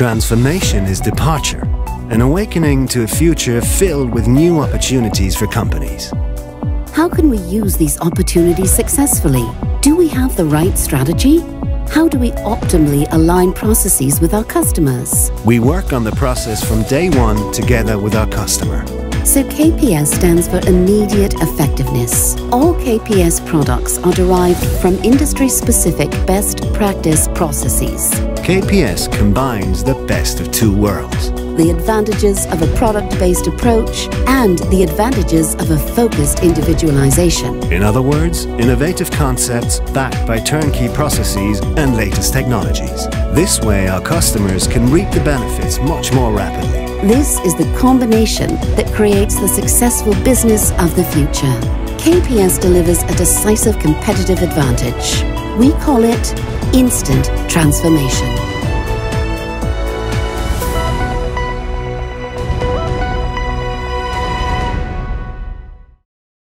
Transformation is departure, an awakening to a future filled with new opportunities for companies. How can we use these opportunities successfully? Do we have the right strategy? How do we optimally align processes with our customers? We work on the process from day one together with our customer. So KPS stands for Immediate Effectiveness. All KPS products are derived from industry-specific best practice processes. KPS combines the best of two worlds. The advantages of a product-based approach and the advantages of a focused individualization. In other words, innovative concepts backed by turnkey processes and latest technologies. This way our customers can reap the benefits much more rapidly. This is the combination that creates the successful business of the future. KPS delivers a decisive competitive advantage. We call it instant transformation.